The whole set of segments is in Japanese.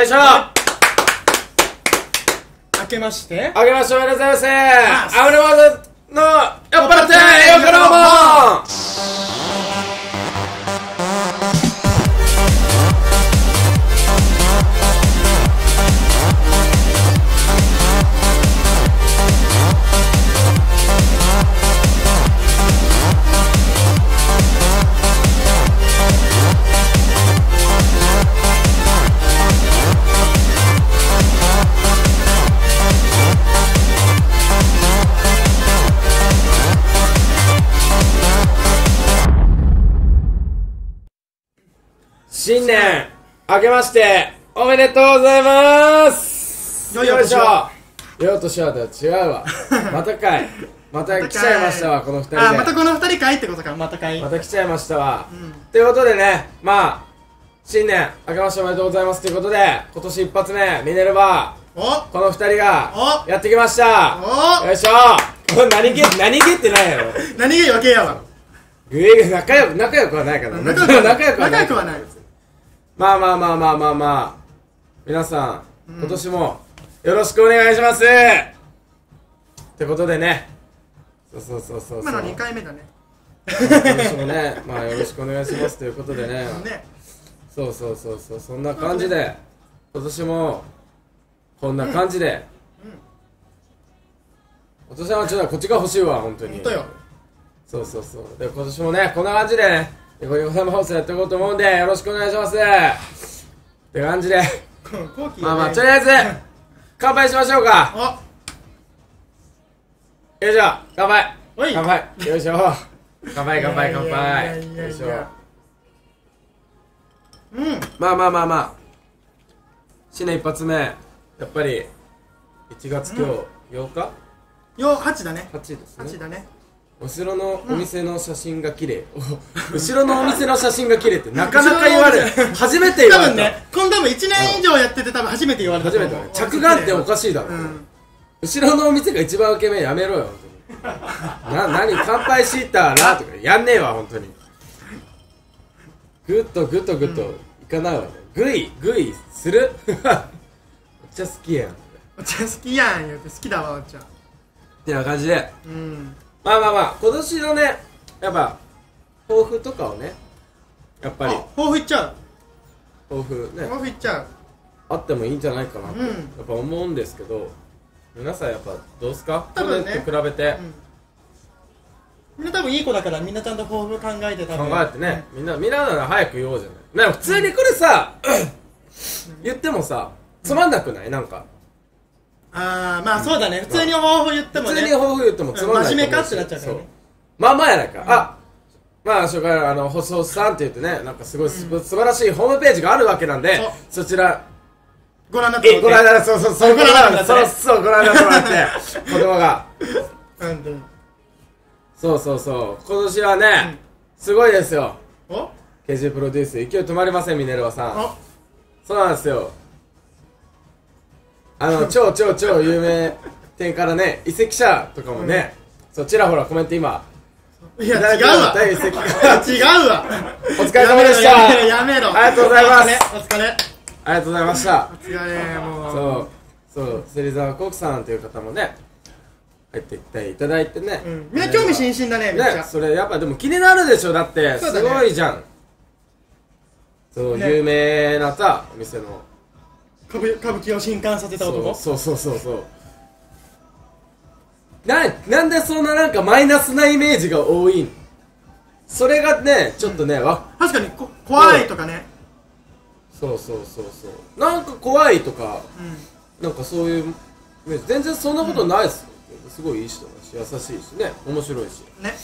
よいしょ明けまして。あげましょうおめでとうございます。ますアウレワードの酔っ払って。よくどうも新年明けましておめでとうございます。良いお年を。よいお年はと違うわ。またかい。また来ちゃいましたわこの二人で。あまたこの二人かいってことか。またかい。また来ちゃいましたわ、ん。ということでねまあ新年明けましておめでとうございますということで今年一発目ミネルヴァお。この二人がお。やってきました。お。よいしょ。これ何気何気ってないやろ。何が余計やわ。グイグ仲良く仲良くはないから仲良くはないまあまあまあまあまあまあ。皆さん、今年もよろしくお願いします。ってことでね。そうそうそうそう今の2回目だね。今年もねまあよろしくお願いします。ということでね。ね。そうそうそうそう。そんな感じで今年もこんな感じで、今年はちょっとこっちが欲しいわ本当に。ほんとよ。そうそうそう。で今年もねこんな感じでねニコニコ生放送やっていこうと思うんでよろしくお願いします。って感じで。まあまあとりあえず乾杯しましょうか。およいしょ。乾杯。乾杯。よいしょ。乾杯乾杯乾杯。よいしょ。うん。まあまあまあまあ。新年一発目。やっぱり1月今日8日？よ8だね。8ですね。8だね後ろのお店の写真が綺麗、お 後ろのお店の写真が綺麗ってなかなか言われる初めて言多われた。分ねこの多分1年以上やってて多分初めて言われた。初めて。着眼点おかしいだろ、うん。後ろのお店が一番受け目やめろよ。本当にな何乾杯したらとかやんねえわ本当に。グッとグッとグッといかないわ。ねグイグイする？めっちゃ好きやん。っお茶好きやん言うて好きだわお茶。てな感じで。うんまあまあまあ今年のねやっぱ抱負とかをねやっぱり。あ抱負いっちゃう。抱負ね。抱負いっちゃう。あってもいいんじゃないかなと、うん。やっぱ思うんですけど皆さんやっぱどうすか？去多分ね。年と比べて。うん。みんな多分いい子だからみんなちゃんと抱負考えて多考分えてね、みんなみんななら早く言おうじゃない。なんか普通にこれさ、言ってもさつまんなくない？なんかああまあそうだね。普通に抱負言っても普通にね抱負言ってもつまんない真面目かってなっちゃうからねまあまあやないか、あまあ初回あの細尾さんって言ってねなんかすごいす、素晴らしいホームページがあるわけなんでそちらご覧になってえご覧になってそうそうそうご覧になってそうそうご覧になってもらって 子供が。うんうん。そうそうそう。今年はね、すごいですよ。お？KG プロデュース勢い止まりませんミネルヴァさん。お？そうなんですよあの超超超有名店からね移籍者とかもね、そちらほらコメント今いや違うわ。第一席違うわ。お疲れ様でした。やめろやめろありがとうございます。お疲れありがとうございました。お疲れもう。そうそう芹沢コクさんという方もね入ってきていただいてね、うん。みんな興味津々だねめっちゃ。ねそれやっぱでも気になるでしょだって。すごいじゃん。そう、ね。有名なさお店の歌舞歌舞伎を震撼させた男。そうそうそうそう。そうななんでそんななんかマイナスなイメージが多いん？それがねちょっとね、わ確かにこ怖いとかね。そうそうそうそう。なんか怖いとかうなんかそういうね全然そんなことないっす。よ、すごいいい人だし優しいしね。面白いし。んね。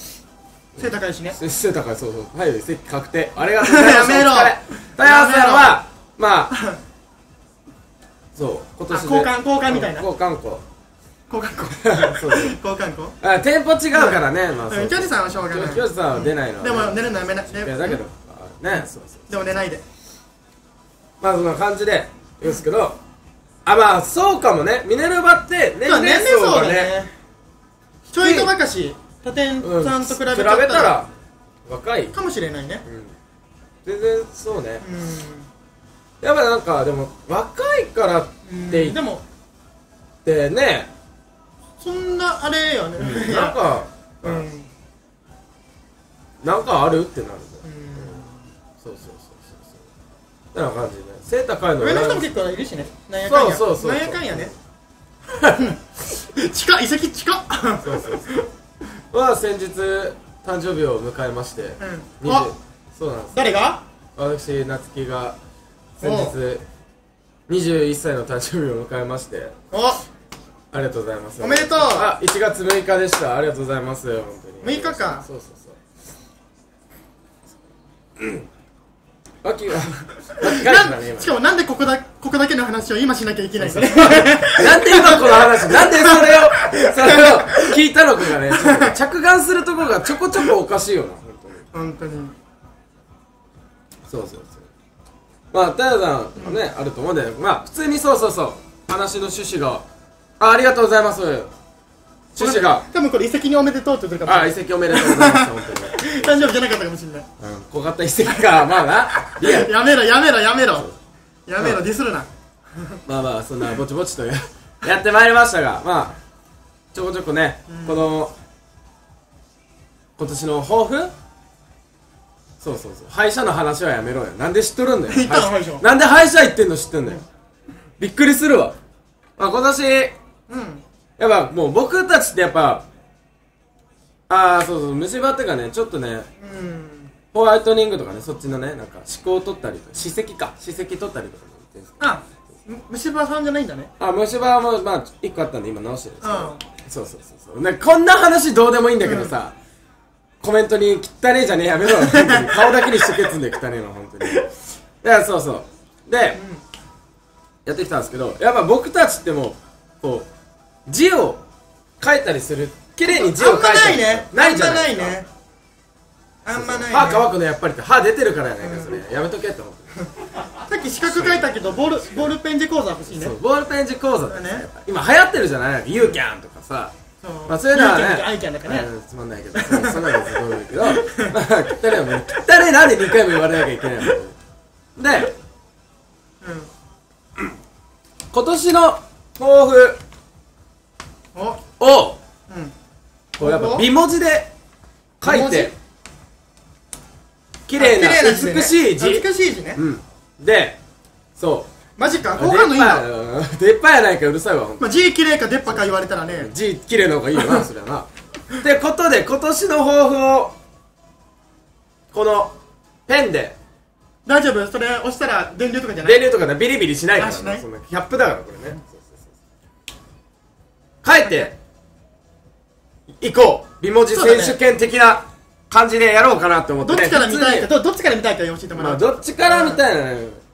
背高いしね。せ背高いそうそう。はい席確定ありがとうございます。やめろ。お疲れ。タイハウスさんはまあ そう今年で。あ交換交換みたいな。交換校。交換校。そう交換校。あ店舗違うからね、まあそうう。ん巨人さんはしょうがない。巨人さんは出ないのはね。でも寝るのやめな。いいやだけど。あねそうそうでも寝ないで。まあそんな感じで言うんですけど。あまあそうかもね。ミネルヴァって年まあ齢層がね。ちょいとばかし他店うんさんと比べちゃ比べったら若い、うん、かもしれないね。全然そうね。うんやっぱなんかでも若いからって言っでもてね。そんなあれよね。いやなんかうん。うん。なんかあるってなるね。そうそうそうそうそう。な感じでね。背高いの上の人も羨結構いるしね。なんやかんや。そうそうそうそう。なんやかんやね。近っ。遺そうそうそう。は先日誕生日を迎えまして、うん。20あそうなんです。誰が？私夏希が先日21歳の誕生日を迎えましてお！ありがとうございます。おめでとう！あ1月6日でした。ありがとうございます。本当に。6日かそうそうそう。しかもなんでここだここだけの話を今しなきゃいけない なんで今この話？なんでそれを それを聞いたのかがね着眼するところがちょこちょこおかしいよな本当に。本当に。そうそうそうまあタヤさんね、あると思うんだけどまあ普通にそうそうそう話の趣旨があありがとうございます。趣旨が。多分これ遺跡におめでとうって言ってるかもしあ遺跡おめでとうございます本当に、誕生日じゃなかったかもしれない。うん、小型遺跡か。まあなリアル。やめろやめろやめろ。やめろディスるな。まあまあそんなぼちぼちとややってまいりましたがまあちょこちょこね、この今年の抱負そうそうそう。歯医者の話はやめろよ。なんで知っとるんだよ。行ったの歯歯医者。なんで歯医者行ってんの知ってんだよ。びっくりするわ、まあ、今年うん。やっぱもう僕たちってやっぱああそうそう虫歯っていうかねちょっとねうん。ホワイトニングとかねそっちのねなんか歯垢を取ったりとか歯石か。歯石取ったりとかも言ってんですあむ虫歯さんじゃないんだね。あ虫歯もまあ1個あったんで今直してるんですけど、うん。そうそうそうそう。ねこんな話どうでもいいんだけどさ、コメントに「汚ねえじゃねえやめろ」顔だけにしとけっつんで汚ねえの本当に。いやそうそう。で、やってきたんですけどやっぱ僕たちってもうこう字を書いたりする綺麗に字を書いたりあんまないね。ないじゃないですか。あんまないね。歯乾くのやっぱりって歯出てるからやないかそれ、やめとけって思ってさっき四角書いたけどボールボールペン字講座欲しいね。そうボールペン字講座ってね。今流行ってるじゃない？ユーキャンとかさ。そうまあそういうのはねつまんないけどそんなのすごいけどまあ汚いもん汚いなんで2 回も言われなきゃいけないので。うん。今年の抱負。お。をうんこうやっぱ美文字で書いて綺綺麗な美しい字。美しい字。ねうん。でそうマジか好感度いいん。だ 出っ歯やないかうるさいわ。ほんとまあ字綺麗か出っ歯か言われたらね。字綺麗な方がいいよなそれは。なってことで今年の抱負をこのペンで。大丈夫？それ押したら電流とかじゃない？電流とかねビリビリしないからあしない？ねそんなキャップだからこれね。書いていこう。美文字選手権的な感じでやろうかなって思ってね。どっちから見たいかどどっちから見たいか教えてにまもらう。あどっちからみたいなね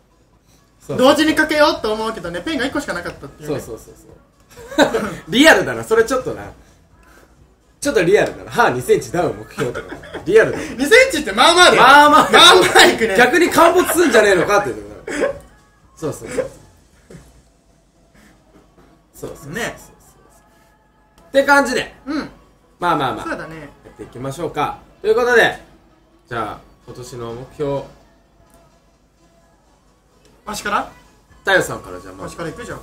同時にかけようと思うけどねペンが1個しかなかったっていうね。そうそうそうそう。リアルだなそれちょっとな。ちょっとリアルだな。歯2センチダウン目標とか。リアルだな。2センチってまあまあだよ。まあまあまあ。まあいくね。逆に陥没すんじゃねえのかってそうそうそうそう。そうねって感じで。うん。まあまあまあ。やそうだね。っていきましょうか。ということでじゃあ今年の目標わしから？太陽さんからじゃあまあわしからいくじゃん。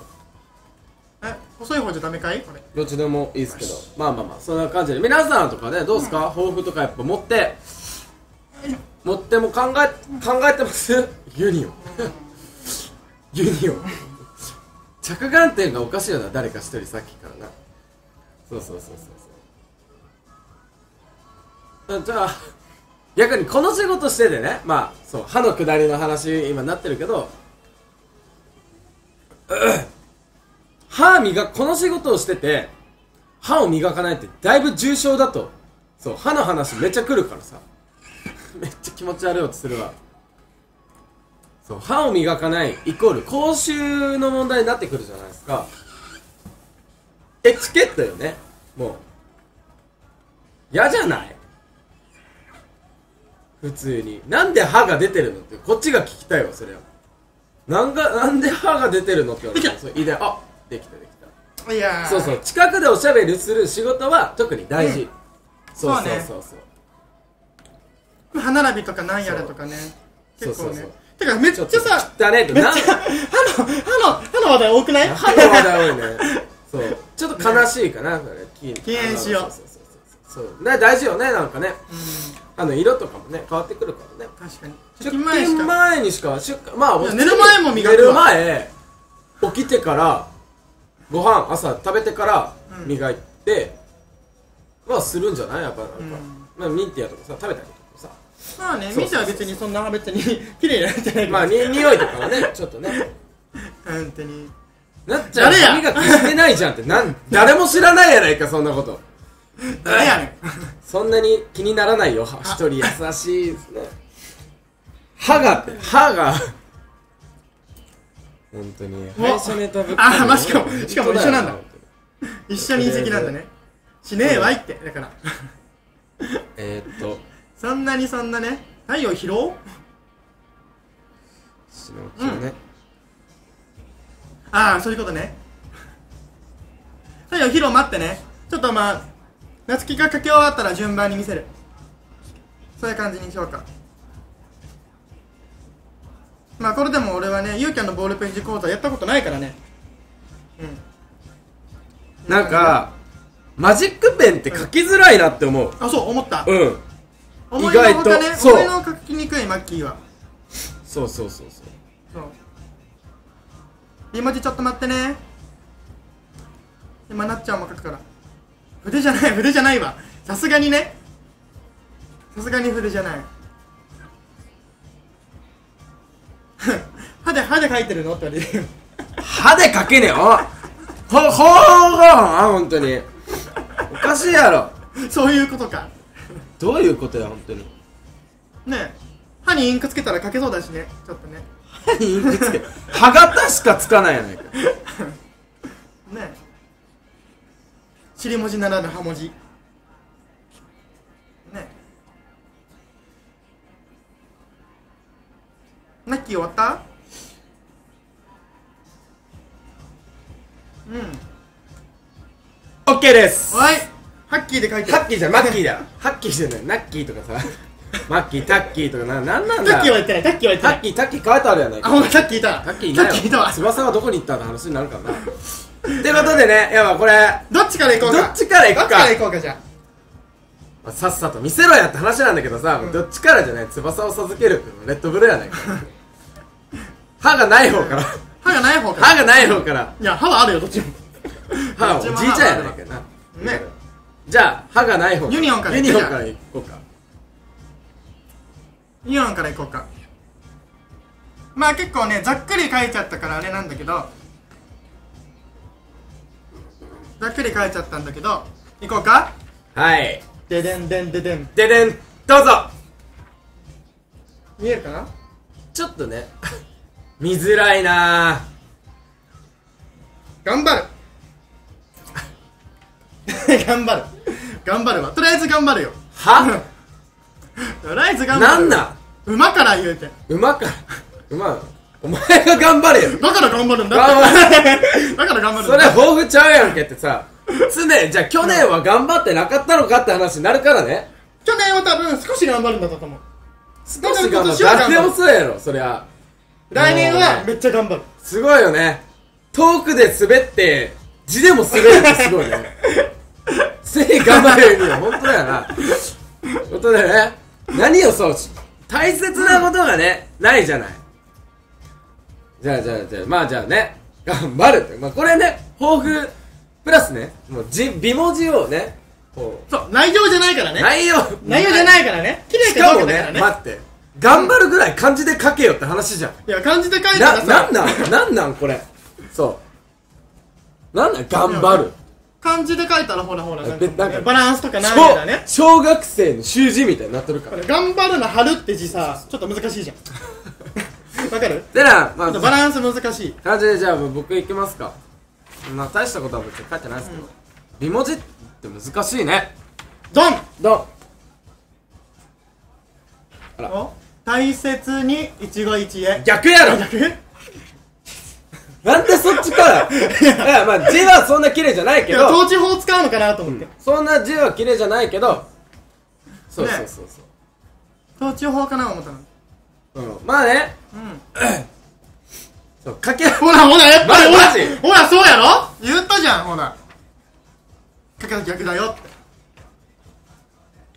え細い方じゃダメかい？これ。どっちでもいいですけど。まあまあまあそんな感じで。皆さんとかねどうですか、抱負とかやっぱ持って。持っても考え考えてます？ユニオン。ユニオン。着眼点がおかしいよな誰か一人さっきからな。そうそうそうそうそう。あじゃあ逆にこの仕事しててね。まあそう歯の下りの話今なってるけど 歯磨この仕事をしてて歯を磨かないってだいぶ重症だと。そう歯の話めっちゃ来るからさ。めっちゃ気持ち悪い音するわ。そう歯を磨かないイコール口臭の問題になってくるじゃないですか。エチケットよね。もう。嫌じゃない？普通に。なんで歯が出てるのってこっちが聞きたいわそれは。なんかなんで歯が出てるの？って言われたらそういいねあできたできた。いやー。そうそう近くでおしゃべりする仕事は特に大事、うん。そうそうそうねそう。そう歯並びとかなんやらとかね。そう。そうそう結構ねてかめっちゃさ汚ねめっちゃ歯の歯の歯の話題多くない？歯の話題多いね。そう。ちょっと悲しいかなそれ。禁禁煙しよう。そうそうそうそう。そう。ね大事よねなんかね。うんあの色とかもね変わってくるからね。確かに。出出勤前し勤か。前にしか出まあ寝る前も磨くわ。寝る前起きてからご飯朝食べてからうん。磨いて、まあするんじゃない？やっぱなんか、うん。まあミンティアとかさ食べたりとかさ。まあねそうそうそう。見ては別にそんな別に 綺麗になってないまあに匂いとかはねちょっとね。本当に。なっちゃん誰や歯磨きしてないじゃんってなん誰も知らないやないかそんなこと誰やねん。そんなに気にならないよ。は一人優しいですね。歯が歯が。本当に。お。歯医者ネタぶっあまあしかもしかも一緒なんだ。本一緒に隕石なんだね。しねえわいって。だから。えー、っと。そんなにそんなね太陽疲労死の気をね、ああそういうことね。太陽疲労待ってね。ちょっとまあ夏希が書き終わったら順番に見せる。そういう感じにしようか。まあこれでも俺はねゆうきゃんのボールペン字講座やったことないからね。うん。なんかマジックペンって書きづらいなって思う。あそう思った。うん。思いのほか意外ねとそう。思いの書きにくいマッキーは。そうそうそうそう。そう。今ちょっと待ってね。今なっちゃんも書くから筆じゃない筆じゃないわ。さすがにね。さすがに筆じゃない。歯で歯で書いてるの？って言われるよ歯で書けねえよほほーが本当に。おかしいやろ。そういうことか。どういうことや本当に。ねえ。歯にインクつけたら書けそうだしね。ちょっとね。歯にインクつけ。歯型しかつかないやないか。ねえ尻文字ならぬ歯文字。ね。えナッキー終わった？うん。オッケーです。おい。ハッキーで書いてハッキーじゃんマッキーだ。ハッキーじゃないナッキーとかさ。マッキータッキーとかななんなんだタッキーは言ってないタッキーは言ってタない。ッキータッキー書いてあるやないかあほんまタッキーいたタッキーいないタッキーいた。わ翼はどこに行ったの話になるからなってことでねやばこれどっちから行こうか？どっちから行くか。どっちから行こうかじゃまあさっさと見せろやって話なんだけどさ、どっちからじゃない？翼を授けるってレッドブルやないか。歯がない方から。あ歯がない方から？歯がない方から。いや歯はあるよどっちも。歯はおじいちゃんやないかな。ね。じゃあ歯がない方ユニオンからユニオンから行こうか。ユニオンから行こうか。まあ結構ねざっくり書いちゃったからあれなんだけどざっくり書いちゃったんだけど行こうか？はい。ででんでんででん。ででんどうぞ。見えるかな？ちょっとね 見づらいな。頑張る。頑張る。頑張るわ。とりあえず頑張るよ。は？とりあえず頑張る。なんなん？馬から言うて。馬か。馬？お前が頑張れよ。だから頑張るんだ。頑ってだから頑張るんそれだ抱負ちゃうやんけってさ。常じゃあ去年は頑張ってなかったのかって話になるからね。去年は多分少し頑張るんだったと思う。少し頑張る。誰でもそうやろそりゃ。来年はめっちゃ頑張る。すごいよね。遠くで滑って字でも滑るってすごいね。せい頑張る意味は本当だよな。ことでね何をそうし大切なことがね、ないじゃないじゃあじゃあじゃあまあじゃあね。頑張るって。まあこれね抱負プラスねもう字美文字をねこそう内容じゃないからうね。内容。内容じゃないからね。綺麗しかかもねどうかだからね。待って。頑張るぐらい漢字で書けよって話じゃん。いや漢字で書いたな、なんなん？なんなんこれ？そう。なんなん？頑張る。漢字で書いたらほらほらなんかバランスとかなんだね。小小学生の習字みたいになってるから。頑張るの春って字さちょっと難しいじゃんわかる？でなまあバランス難しい。感じでじゃあ僕行きますか。まあ大したことは別に書いてないですけど、美文字って難しいね。ドン！どんあら。お？大切に一期一会。逆やろ！逆？なんでそっちから？いや。まあ字はそんな綺麗じゃないけど。統治法使うのかなと思って、そんな字は綺麗じゃないけど。そうそうそうそう、統治法かな思ったの。うん。まあね。うんそうかけほらほらやっぱりほらマジほらそうやろ？言ったじゃんほら。かけた逆だよって。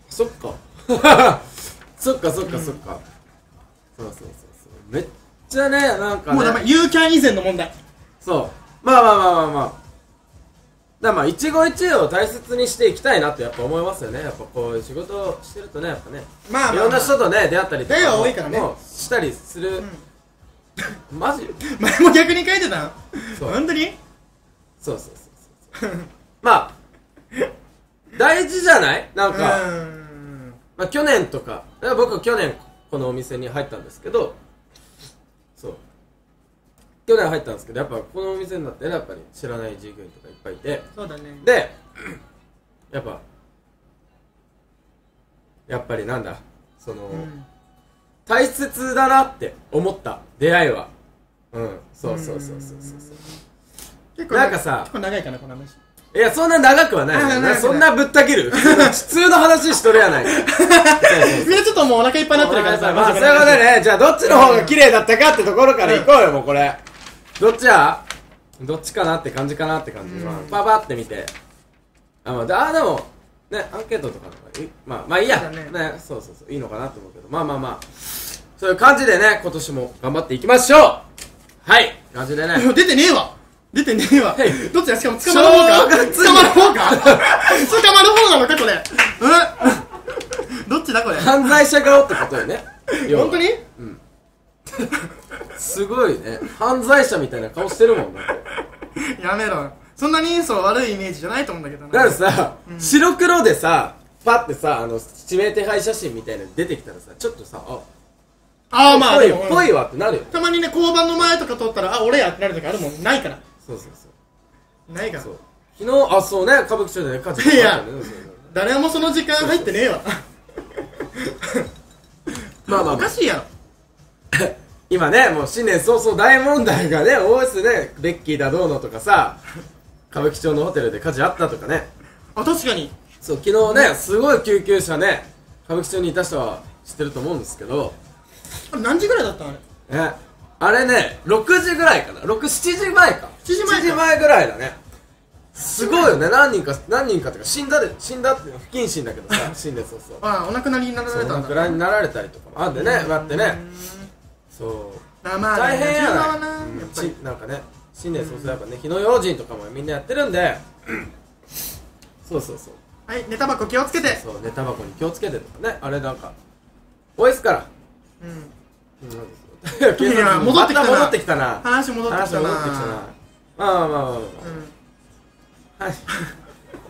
そっか。そっかそっかそっか、そうそうそうそう。めっちゃねなんかね。もうダメユーキャン以前の問題。そう。まあまあまあまあまあだからまあ一期一会を大切にしていきたいなってやっぱ思いますよね。やっぱこういう仕事をしてるとねやっぱねまあいろんな人とね出会ったりとか出会いは多いからね。もうしたりする、マジ？前も逆に書いてたんそう。本当に？そうそうそうそう。まあ大事じゃない？なんうか、まあ、去年とか僕去年このお店に入ったんですけど去年入ったんですけどやっぱこのお店になってねやっぱり知らない従業員とかいっぱいいて。そうだね。でやっぱやっぱりなんだその、うん。大切だなって思った出会いは。うんそうそうそうそうそう。そう結構なんかさ結構長いかなこの話。いやそんな長くはないそんなぶった切る。普通の話しとるやない。みんなちょっともうお腹いっぱいになってるからさまあ、そういうことで。ね、じゃあどっちの方が綺麗だったかってところから行こうよ、もうこれ。どっちや？どっちかなって感じかなって感じ。うん。まあ、パパって見て。あ、まあ、であ、でも、ね、アンケートとかの方がいいまあ、まあいいや。そうだね。ね、そうそうそう、いいのかなと思うけど、まあまあまあ、そういう感じでね、今年も頑張っていきましょう。はい。感じでね。出てねえわ。出てねえわ。はい。どっちだ？しかも捕まる方か？捕まる方か？捕まる方なのかこれ。うんどっちだこれ？犯罪者顔ってことよね。要は。本当にすごいね。犯罪者みたいな顔してるもんだって。やめろ。そんなにそう悪いイメージじゃないと思うんだけどだからさ、白黒でさ、パってさ、あの、指名手配写真みたいなの出てきたらさ、ちょっとさ、あ、ああまあでもぽいぽいわってなるよ。たまにね交番の前とか通ったらあ俺やってなる時あるもん。ないから。そうそうそう。ないから。そう。昨日、あ、そうね、歌舞伎町でね、火事いや誰もその時間入ってねえわ。まあまあまあ、おかしいやろ 今ね、もう新年早々大問題がね、多いっすね。ベッキーだどうのとかさ、歌舞伎町のホテルで火事あったとかね。あ確かに。そう、昨日ね、すごい救急車ね、歌舞伎町にいた人は知ってると思うんですけど、何時ぐらいだったのあれ？えあれね6時ぐらいかな。67時前か。7時前か。ぐらいだね。すごいよね。何人か何人かっていうか死んだで死んだって不謹慎だけどさ死んでそうそうあお亡くなりになられたんだ。くなりになられたりとかもあんでね待ってねそう。あまあ大変やなちなんかね新年早々やっぱね火の用心とかもみんなやってるんで。そうそうそう。はいネタ箱気をつけて。そうネタ箱に気をつけてとかね。あれなんか多いっすから。うん。うん。警察も戻ってきたな。ま戻ってきたな。話戻ってき話たな。戻ってきたな。まあまあまあまあまあ、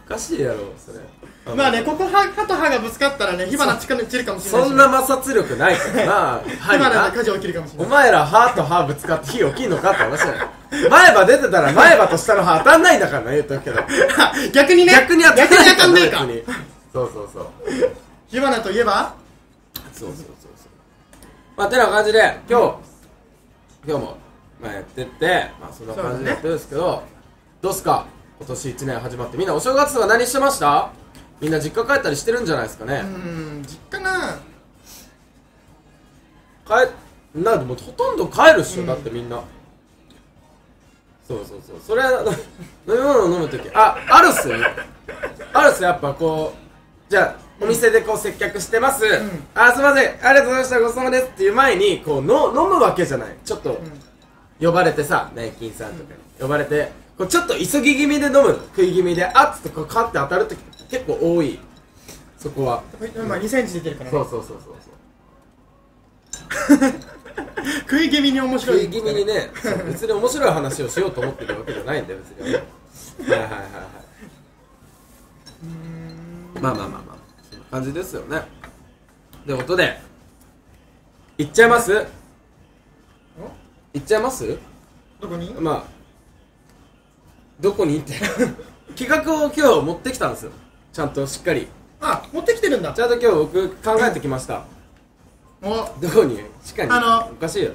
おかしいやろそれまあねここ歯歯と歯がぶつかったらね火花近く散るかもしれないしそんな摩擦力ないから。な歯火花で火事起きるかもしれない。お前ら歯と歯ぶつかって火起きんのかって話だよ。前歯出てたら前歯と下の歯当たんないんだからな言うとくけど。逆にね逆に当たんないか。別に。そうそうそう。火花といえば？そうそうそうそう。まあてな感じで今日今日もまあやってってまあそんな感じでやってるんですけど、どうっすか？今年1年始まって。みんなお正月とか何してました？みんな実家帰ったりしてるんじゃないですかうね、ん実家な帰なでもほとんど帰るっしょ、うん。だってみんな。そうそうそう。それはな飲み物を飲む時。ああるっすよね。あるっすやっぱこう。じゃあお店でこう接客してます、ん。あすいません。ありがとうございましたごちそうさまですっていう前にこうの飲むわけじゃない。ちょっと、呼ばれてさ内勤さんとかに。呼ばれてこうちょっと急ぎ気味で飲む。の食い気味であっつってこうカッて当たる時結構多い。そこは。まあ2センチ出てるからね。そうそうそうそうそう。食い気味に面白い。食い気味にね別に面白い話をしようと思ってるわけじゃないんだよ別には。いはいはいはい。まあまあまあまあそんな感じですよね。で音で。いっちゃいます？いっちゃいます？どこに？まあどこに？って。企画を今日持ってきたんですよちゃんとしっかり。あ持ってきてるんだ。ちゃんと今日僕考えてきました。お。どこに？しっかりあの。おかしいよ。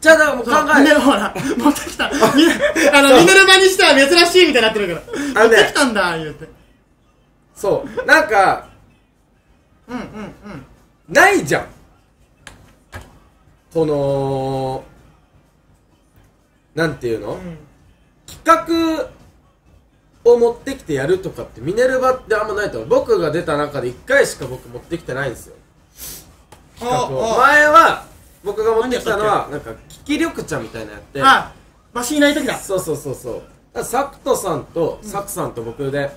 ちゃんともう考え。ルほら持ってきた。あのミネルバにしては珍しいみたいになってるから。あのね。持ってきたんだ言うて。そう。なんかうんうんうん。ないじゃん。このなんていうの、うん。企画を持ってきてやるとかってミネルヴァってあんまないと思う。僕が出た中で1回しか僕持ってきてないんですよ。企画を。あ前は僕が持ってきたのはなんか危機緑茶みたいなのやって。あわしいない時だ。そうそうそうそう。サクトさんとサクさんと僕で、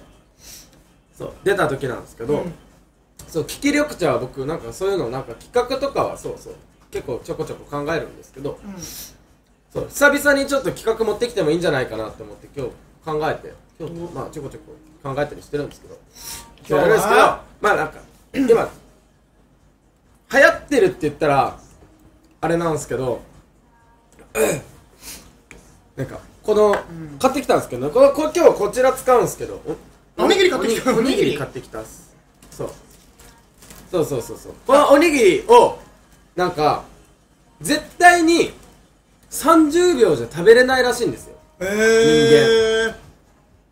そう出た時なんですけど、うん。そう危機緑茶は僕なんかそういうのなんか企画とかはそうそう結構ちょこちょこ考えるんですけどうん。そう久々にちょっと企画持ってきてもいいんじゃないかなと思って今日考えて今日まあちょこちょこ考えたりしてるんですけど。今日は？やるんですけどまあなんか 今流行ってるって言ったらあれなんですけど なんかこの、買ってきたんですけどこのこ今日こちら使うんですけどおにぎり買ってきた。おにぎり。買ってきたっす。そう。そうそうそうそう。このおにぎり。をなんか絶対に30秒じゃ食べれないらしいんですよ。え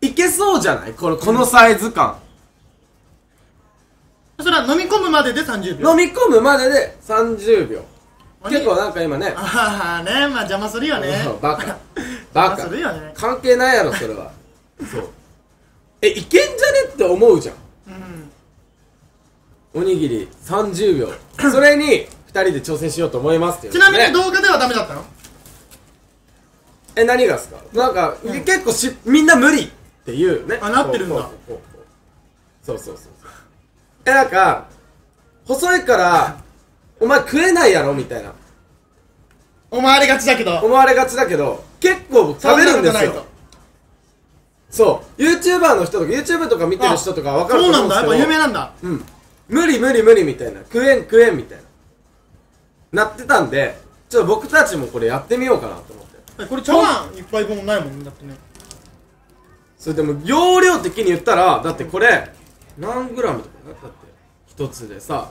いけそうじゃない？このこのサイズ感、ー、それは飲み込むまでで30秒。飲み込むまでで30秒。結構なんか今ね。ああね。まあ邪魔するよね。バカ。バカするよね。関係ないやろそれは。そう。えいけんじゃねって思うじゃん。うん。おにぎり30秒。それに2人で挑戦しようと思いますっていうちなみにね動画ではダメだったの？え何がっすか？なんか、うん結構しみんな無理っていうね。あなってるんだ。そうそうそうそう。えなんか細いからお前食えないやろ？みたいな。思われがちだけど。思われがちだけど結構僕食べるんですよ。そう。YouTuber の人とか YouTube とか見てる人とかわかるとそうなんだやっぱ思うんですけど有名なんだ。うん。無理無理無理みたいな。食えん食えんみたいな。なってたんでちょっと僕たちもこれやってみようかなと思って。えこれ茶碗一杯分ないもんだってねそれでも容量的に言ったらだってこれ何グラムとかだって一つでさ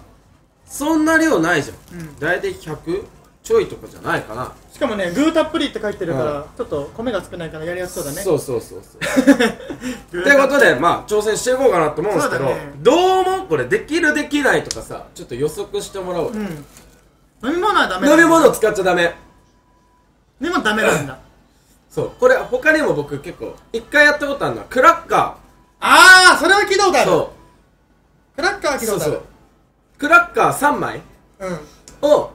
そんな量ないじゃん、うん。大体100ちょいとかじゃないかな。しかもね具たっぷりって書いてるから、うちょっと米が少ないからやりやすそうだね。そうそうそうそう。ということでまあ挑戦していこうかなと思うんですけど、ね。どうもこれできるできないとかさちょっと予測してもらおうよ、うん。飲み物はダメ飲み物飲使っちゃダメ。み物ダメなんだそうこれ他にも僕結構一回やったことあるのはクラッカああそれは聞いたことある。ーそクラッカーはうそうそう聞いたことある。クラッカー3枚うん。を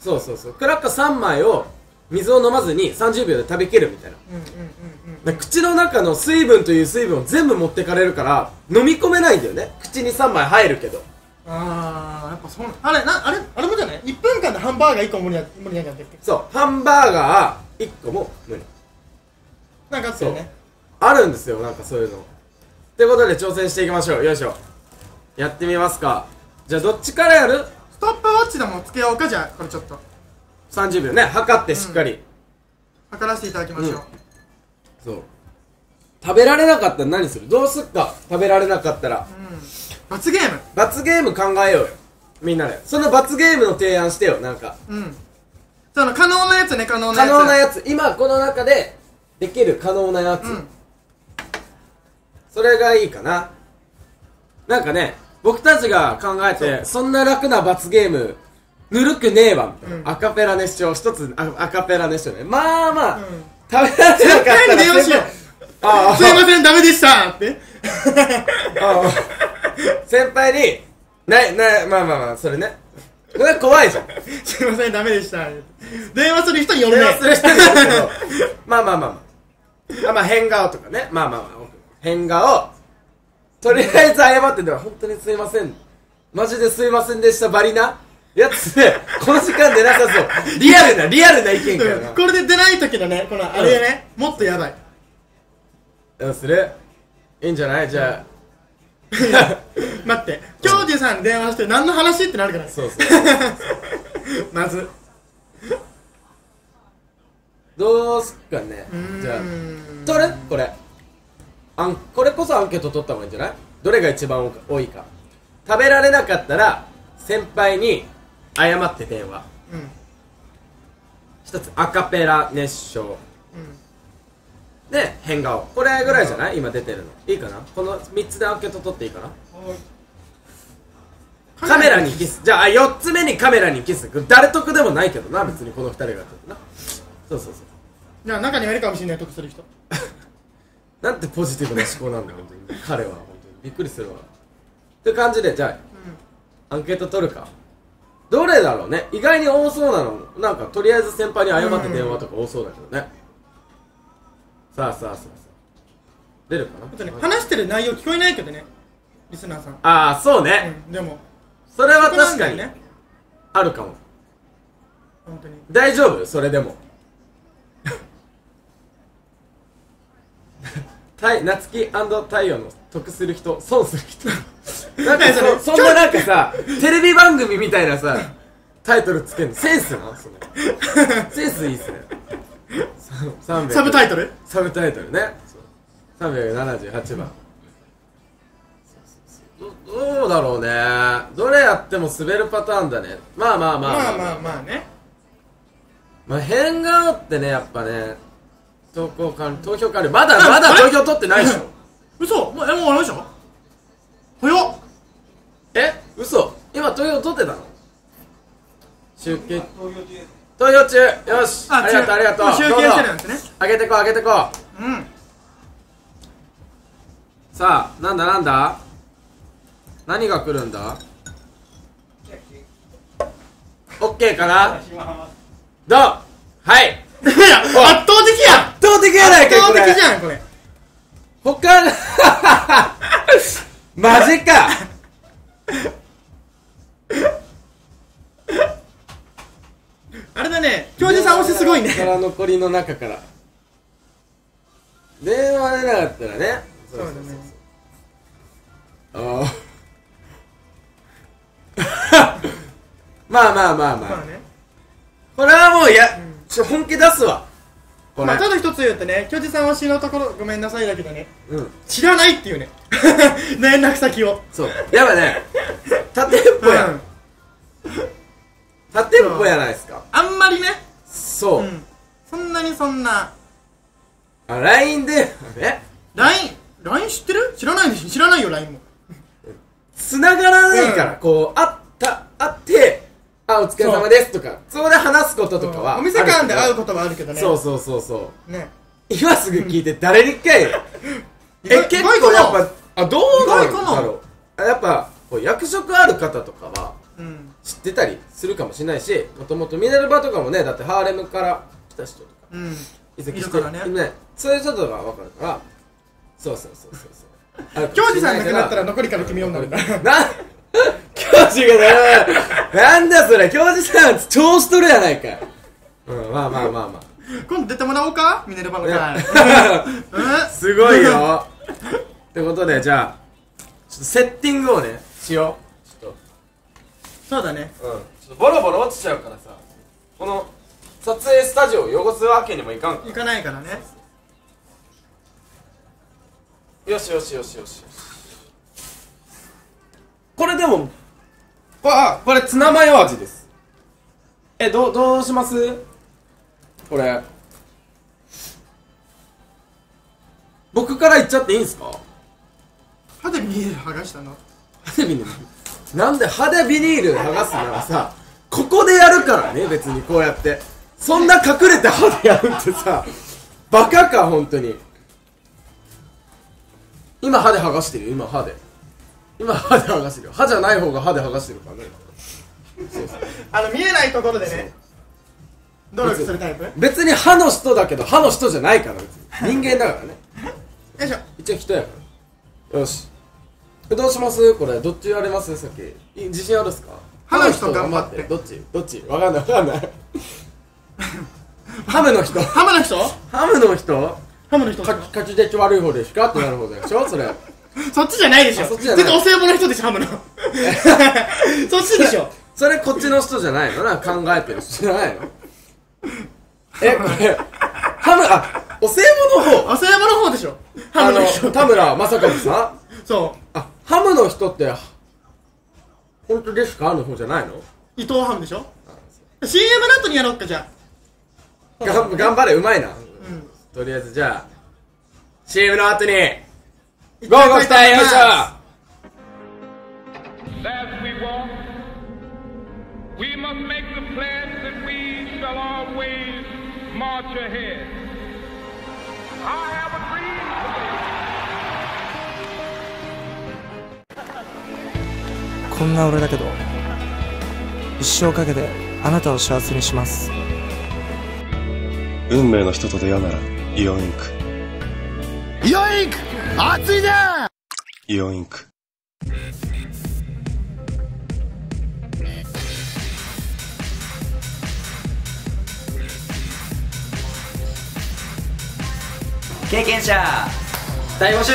そうそうそう。クラッカー3枚を水を飲まずに30秒で食べきるみたいな。うんうんうんうんで口の中の水分という水分を全部持ってかれるから飲み込めないんだよね。口に3枚入るけどああやっぱそうあれなあれあれもじゃない？1分間でハンバーガー1個無理や無理なんだっけそうハンバーガー1個も無理。なんかあったよね。あるんですよなんかそういうの。ってことで挑戦していきましょう。よいしょ。やってみますか。じゃあどっちからやる？ストップウォッチでもつけようかじゃあこれちょっと。30秒ね。測ってしっかり、測らせていただきましょう、そう。食べられなかったら何する？どうすっか？食べられなかったら。うん罰ゲーム。罰ゲーム考えようよ。みんなで。その罰ゲームの提案してよなんか。うん。その可能なやつね可能な可やつ。能なやつ。今この中でできる可能なやつ、うん。それがいいかな。なんかね僕たちが考えてそんな楽な罰ゲームぬるくねえわ。みたいな、うん。アカペラ熱唱一つあアカペラ熱唱ね。まあまあ、うん。食べられなかったら先輩に電話しよう。ああ。すいませんダメでしたって。ああ 先輩にないないまあまあまあそれね。これ怖いじゃんすいませんダメでした。電話する人によるね。電話する人によるけど。まあまあまあまあ。あまあ変顔とかね。まあまあまあ変顔。とりあえず謝ってでは本当にすいません。マジですいませんでしたバリな。やつでこの時間出なさそう。リアルなリアルな意見から。なうん。これで出ない時のねこのあれね、もっとやばい。どうする。いいんじゃない？じゃ 待って。京二さんに電話して何の話ってなるからあそうそう。まず。どうすっかね。じゃあ取るこれ。あんこれこそアンケート取った方がいいんじゃない？どれが一番多いか。食べられなかったら先輩に謝って電話。うんうん。一つアカペラ熱唱で変顔。これぐらいじゃない？今出てるの。いいかな？この3つでアンケート取っていいかな？カメメラにキス。じゃあ4つ目にカメラにキス。誰得でもないけどな別にこの2人がなそうそうそう。じゃあ中にはいるかもしれない得する人。なんてポジティブな思考なんだよ本当に。彼は本当に。びっくりするわ。って感じでじゃあアンケート取るか。どれだろうね？意外に多そうなの。なんかとりあえず先輩に謝って電話とか多そうだけどね、さあさあさあさあ出るかあとねな話してる内容聞こえないけどねリスナーさん。ああそうね、うんでも。それは確かにね。あるかも。本当に。大丈夫？それでも。たい夏希太陽の得する人損する人。なんかそれそそんななんかさテレビ番組みたいなさタイトルつけるのセンスなそれ センスいいっすね。さ300サブタイトル？サブタイトルね。そう378番どどうだろうね。どれやっても滑るパターンだね。まあまあまあ。まあまあまあね。まあ、変顔ってね、やっぱね、投稿完投票完了。まだ、まだ投票取ってないでしょ。嘘？もうえもう終わりました早っ。え？嘘。今投票取ってたの？集計。投票中よし。ありがとう、ありがとう。集計してるんですね。上げてこう、上げてこう。うん。さあ、なんだなんだ？何が来るんだ？オッケーかな？どう？はい。圧倒的や圧倒的やないか圧倒的じゃんこれ。他の。マジかあれだね教授さん推しすごいね。から残りの中から。電話出なかったらね。そうだね。ああ まあまあまあまあ、まあね。これはもうや、ちょ本気出すわ。まあただ一つ言うとね教授さん推しのところごめんなさいだけどね。うん。知らないっていうね。連絡先を。そう。やっぱね他店舗や、うん他店舗やないですか。あんまりね。そう、うん。そんなにそんな。あ LINE でえ？LINE LINE 知ってる？知らないでしょ。知らないよ LINE も。繋がらないから、うん。こう会った会ってあお疲れ様ですとかそこで話すこととかはお店間で会うこことはあるけどね。そうそうそうそう。ね。今すぐ聞いて誰にかいえ結構やっぱあどうなんだろう。あやっぱこう役職ある方とかはうん知ってたりするかもしれないしもともとミネルバとかもねだってハーレムから来た人とかうん。移籍しているからね。そういう人とかが分かるから。そうそうそうそうそう。教授さん亡くなったらけ残りから君をになるんだどな 教授がななんだそれ。教授さん調子取るやないかい。うんまあまあまあま今度出てもらおうか？ミネルバの会 すごいよ。ってことでじゃあちょっとセッティングをねしようそうだね。とうん。ちょっとボロボロ落ちちゃうからさ。この撮影スタジオを汚すわけにもいかんから。行かないからね。よしよしよしよしよし。これでもこれあこれツナマヨ味です。えどうどうします？これ。僕から言っちゃっていいんすか？歯でビニール剥がしたの。歯でビニールなんで歯でビニール剥がすならさここでやるからね別にこうやって。そんな隠れて歯でやるってさバカか本当に。今歯で剥がしてるよ今歯で。今歯で剥がしてるよ。歯じゃない方が歯で剥がしてるからね。そうそうあの見えないところでね。努力するタイプ？よ別に歯の人だけど歯の人じゃないから別に。人間だからね。いしょ。一応人やから。よしどうします？これ。どっち言われます？さっき。い自信あるっすか？歯の人頑張って。どっち？どっち？わかんない。わかんない。ハムの人。ハムの人？ハムの人？ハムの人？か書き出来悪い方ですかってなる方でしょ？それ。そっちじゃないでしょ。あそっちじゃない。絶対お歳暮の人でしょハムの。そっちでしょ。それこっちの人じゃないの？な考えてる人じゃないの？えこれハムあお歳暮の方。お歳暮の方でしょ。ハムの人。田村正和さん？そあハムの人って、本当ですか？のほうじゃないの？伊藤ハムでしょ ?CM の後にやろうか、じゃあ。頑張れ、うまいな。とりあえず、じゃあ、CM の後に、ゴーゴーしたいよいしょ We must make the pledge that we shall always march ahead. I have a dream. こんな俺だけど一生かけてあなたを幸せにします。運命の人と出会うならイオンインク。イオンインク熱いぜイオンインク。経験者大募集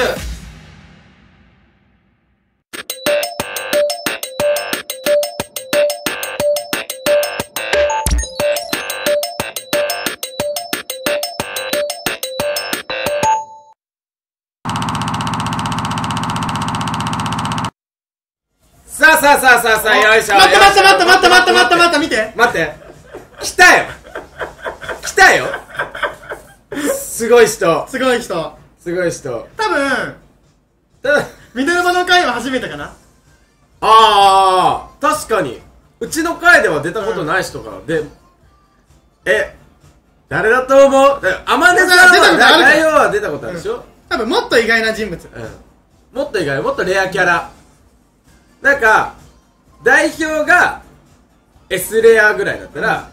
さあさあさあさあよいしょ待って待って待って待って待って待ってっ待って見て。待って。来たよ。来たよ。すごい人。すごい人。すごい人。多分ただミネルヴァの回は初めてかな。ああ確かに。うちの会では出たことない人が、でえ誰だと思う？だアマネさんは内容は出たことあるでしょ、多分もっと意外な人物。うん、もっと意外もっとレアキャラなんか代表が S レアぐらいだったら、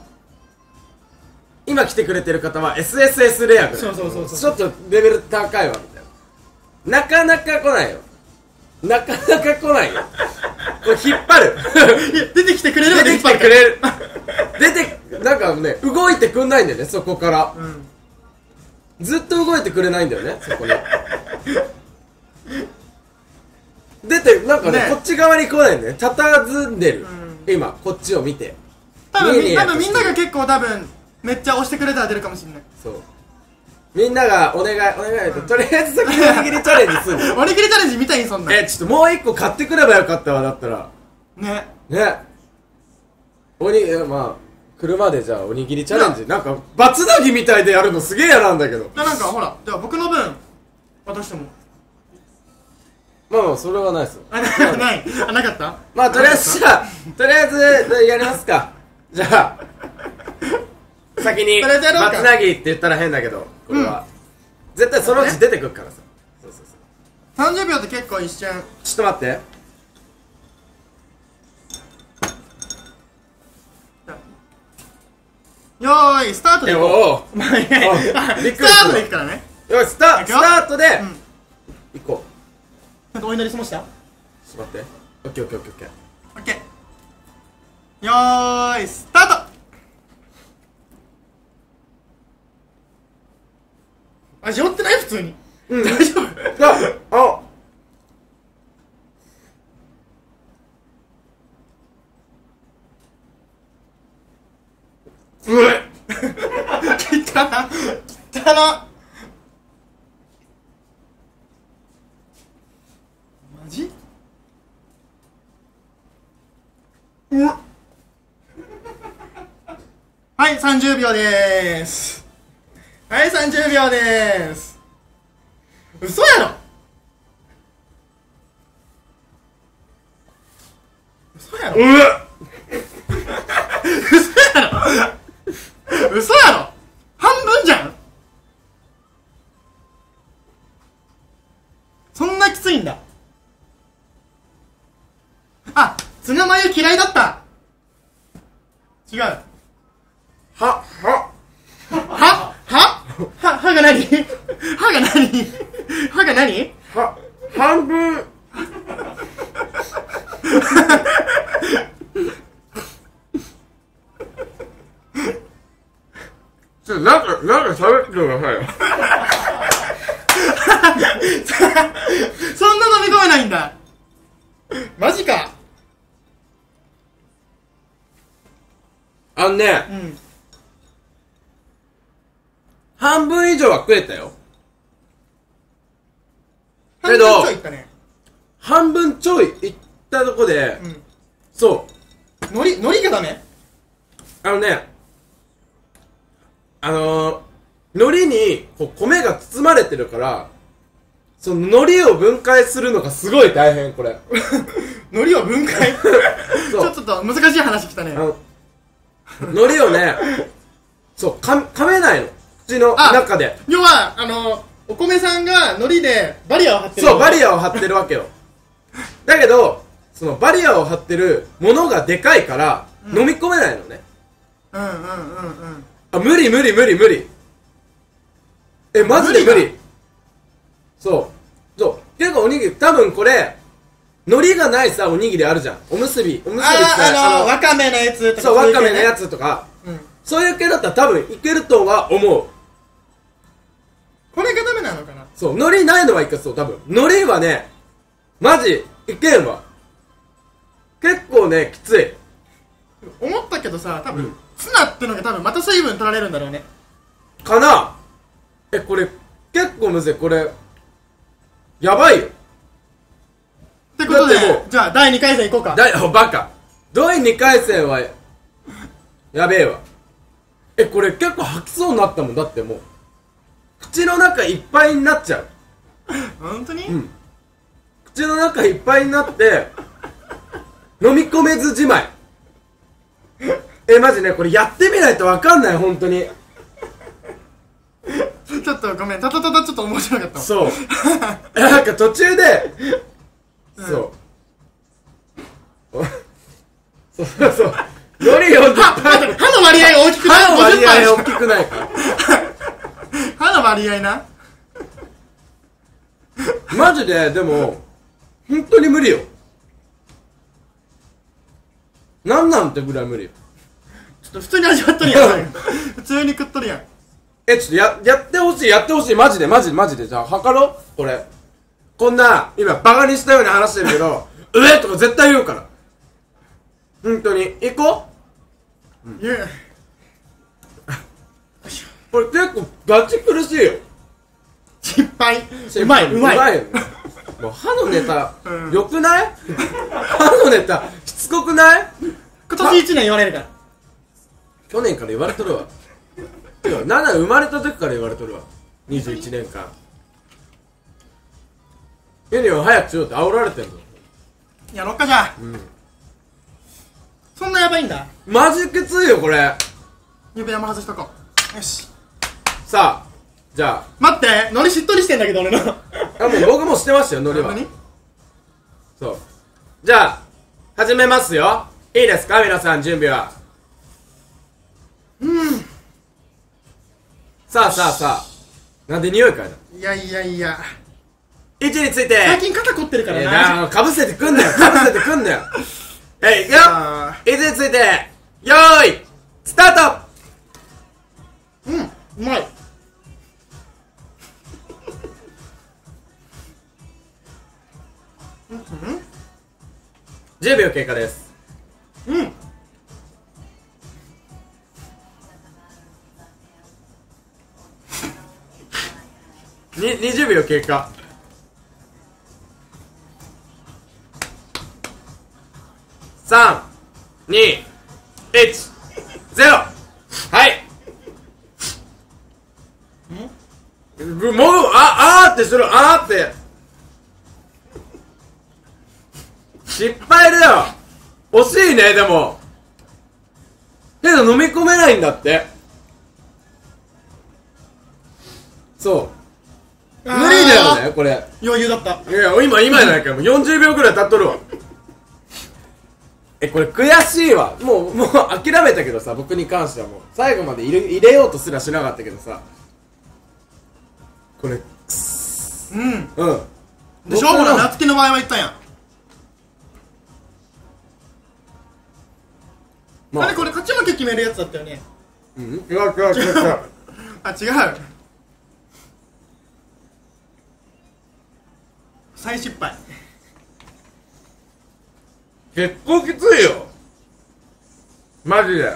今来てくれてる方は SSS レアぐらい。そうそうそうそう。ちょっとレベル高いわみたいな。なかなか来ないよ。なかなか来ないよ。これ引っ張る。出てきてくれれば出てきてくれる。出てなんかね動いてくんないんだよねそこから、ずっと動いてくれないんだよねそこに出てなんかねね。こっち側に来ないんだよね。佇んでる、今こっちを見て。多分み見えねえやつ多分みんなが結構多分めっちゃ押してくれたら出るかもしれない。そう。みんながお願いお願いって、とりあえず先におにぎりチャレンジするの おにぎりチャレンジ見たいんそんな。んえちょっともう一個買ってくればよかったわだったら。ね。ね。おにえまあ車でじゃあおにぎりチャレンジ。な。んかバツナギみたいでやるのすげえ嫌なんだけど。じゃあなんかほらじゃあ僕の分渡してもまあまあそれはないですよ。あなない。あなかった？まあとりあえずじゃあとりあえずやりますか。じゃあ先にとりあえずやろうか。バツナギって言ったら変だけどこれは、絶対そのうち出てくるからさ。そうそうそう。30秒って結構一瞬。ちょっと待って。よーいスタートでえいこうスタートでいくからね。よしスタスタートで、うん。行こなんかお祈りしました？うちょっと待って。オッケーオッケーオッケーオッケー。よーいスタート！味わってない？普通に。うん。大丈夫？ああ。うえ。切っ。たな切ったなマジうわ はい30秒でーす。はい30秒でーす。嘘やろ。嘘やろ。うえするのがすごい大変、これ。海苔を分解。ち そう。ょっと難しい話きたね。あの、海苔をね、そうか噛めないの。口のあ中で。要はあのお米さんが海苔でバリアを張ってるそうバリアアを張ってるわけよ。だけどそのバリアを張ってるものがでかいから、飲み込めないのね。うんうんうんうん。あ無理無理無理無理。えマジで無理。無理そうそう結構おにぎり多分これ海苔がないさおにぎりあるじゃん。おむすび。おむすびって。ああのあわかめのやつとかそうわかめのやつつとか。うん。そういう系だったら多分いけるとは思う。これがダメなのかな？そう海苔ないのはいけそう多分。海苔はねマジいけんわ。結構ねきつい。思ったけどさ多分、うん。ツナってのが多分また水分取られるんだろうね。かな。えこれ結構むずい。これやばい。よってことでだってもう。じゃあ第2回戦いこうか。だおバカ。第2回戦はやべえわ。えこれ結構吐きそうになったもん。だってもう。口の中いっぱいになっちゃう。本当に、うん。口の中いっぱいになって飲み込めずじまい。えマジねこれやってみないとわかんない本当に ちょっとごめんたたたたちょっと面白かったわ。そう。えなんか途中で、そう。おそうそうそう。より40歯歯の割合が大きくない？歯の割合50%大きくない。から 歯の割合な？マジででも本当に無理よ。なんなんてぐらい無理よ。ちょっと普通に味わっとるやん。普通に食っとるやんえちょっとややってほしいやってほしい。マジでマジでマジで。じゃあ測ろう。これ。こんな今バカにしたように話してるけど 上とか絶対言うから。本当に。行こう。言う これ結構ガチ苦しいよ。失敗。うまいうまい。よ。ねもう歯のネタ、うん。よくない？歯のネタしつこくない？今年1年言われるから。去年から言われとるわてかなんなら生まれた時から言われとるわ。21年間。ユニオン早くしようって煽られてんの。やろっかじゃあ、ん。そんなやばいんだ。マジきついよこれ。指輪も外しとこう。よし。さあじゃ待って海苔しっとりしてんだけど俺の。ああもう僕もしてましたよノリは。何？そう。じゃあ始めますよ。いいですか？皆さん準備は。うんさあさあさあなんで匂い嗅いだいやいやいや。位置について。最近肩凝ってるからな。なかぶせてくんなよ。かぶせてくんなよ。えいいくよあ。位置について。よーいスタート。ーうんうまい。10秒経過です。うんに20秒経過。3 2 1 0はい。もうああーってするあーって。失敗だよ。惜しいねでも。けど飲み込めないんだって。そう。無理だよねこれ。余裕だった。いや今今やないかもう40秒ぐらい経っとるわ。えこれ悔しいわ。もうもう諦めたけどさ僕に関してはもう。最後まで入れ入れようとすらしなかったけどさ。これうん。うん。でしょほら夏希の場合は言ったや。んまあ。あれこれ勝ち負け決めるやつだったよね。うん。違う違う違う違うあ違う再失敗。結構きついよ。マジで。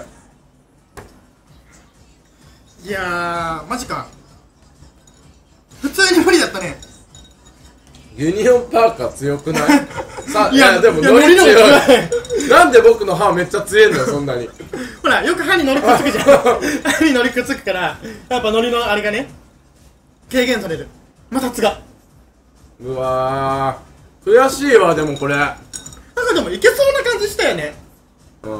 いやーマジか。普通に無理だったね。ユニオンパーカー強くない？さいいややでもノリ強い。なんで僕の歯めっちゃ強いんだよそんなに。ほらよく歯にのりくっつくじゃん。歯にのりくっつくからやっぱのりのあれがね軽減される。またつがうわー。悔しいわでもこれ。なんかでもいけそうな感じしたよね。うん。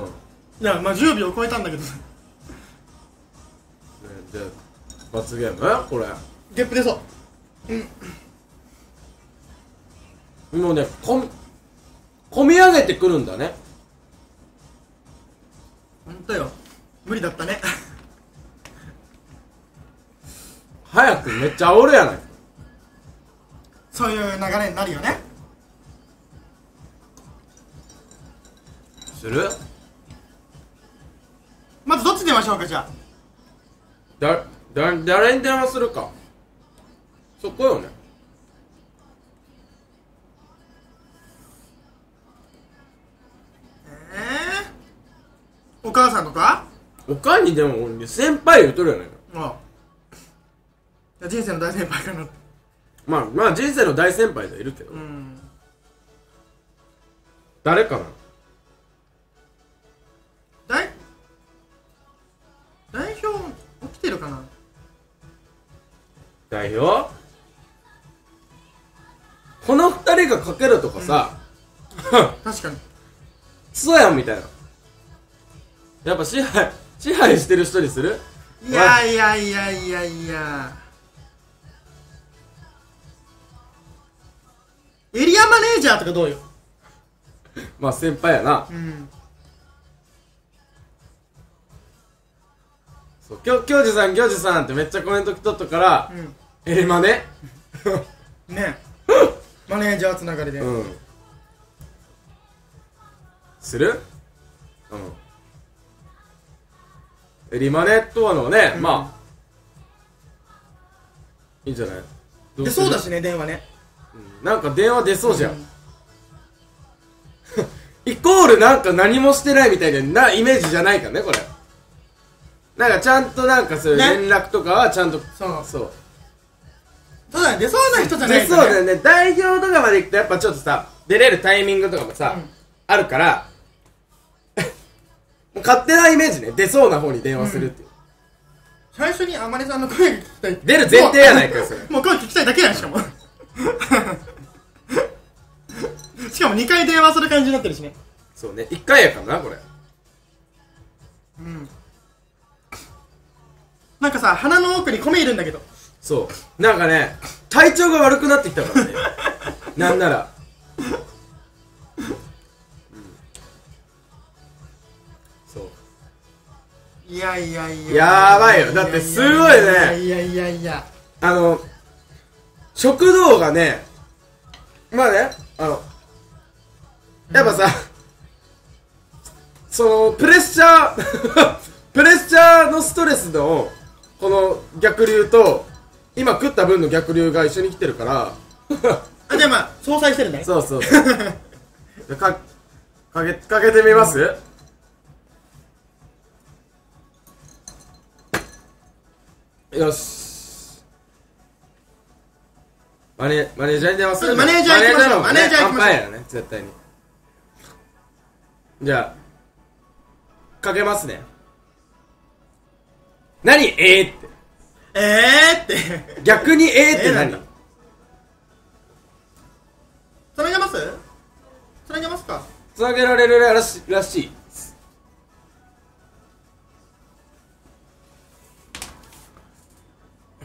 いやまあ10秒超えたんだけど。さじゃあ罰ゲーム？これ。ゲップ出そう。もうねこみ込み上げてくるんだね。ほんとよ。無理だったね。早くめっちゃ煽るやないそういう流れになるよね。する？まずどっち出ましょうかじゃあ。だだ誰に電話するか。そこよね。ええお母さんとか？おかんにでも先輩言うとるよね。ああ。人生の大先輩かな。ってまあまあ人生の大先輩でいるけど、うん。誰かな？代代表起きてるかな？代表？この二人がかけるとかさ、確かに。そうやんみたいな。やっぱ支配支配してる人にする？いやいやいやいやいやエリアマネージャーとかどうよ？まあ先輩やな。うん。そうきょ教授さん教授さんってめっちゃコメント来とったから、うん。エリマね ね。マネージャーつながりで、うん。する？うん。エリマネとはのね、うん。まあいいんじゃない？どする？でそうだしね電話ね。うんなんか電話出そうじゃん、イコールなんか何もしてないみたいななイメージじゃないからねこれ。なんかちゃんとなんかそういうね。連絡とかはちゃんと、そう。そう。そうだね出そうな人じゃないでそうだよね。代表とかまで行くとやっぱちょっとさ出れるタイミングとかもさ、うん。あるから もう勝手なイメージね。出そうな方に電話するっていう、最初にあまりさんの声が聞きたい出る前提やないかよそれ。もう声聞きたいだけやんしかも しかも2回電話する感じになってるしね。そうね。1回やからなこれ。うん。なんかさ鼻の奥に米いるんだけど。そう。なんかね体調が悪くなってきたからね。なんなら、うん。そう。いやいやいや。やばいよ。だってすごいね。いやいやいやいや。あの食堂がねまあねあのやっぱさ、そのプレッシャー プレッシャーのストレスのこの逆流と今食った分の逆流が一緒に来てるからあじゃあまあ相殺してるね。そうそうそう。かかけかけてみます、よしマネマネージャーに電話するマネージャー行きましょう。ママネージャー行きましょう。乾杯やね絶対に。じゃあかけますね。何？えー、って。えーって。逆にえーって何、つなげます？つなげますか？つなげられるらしらしい。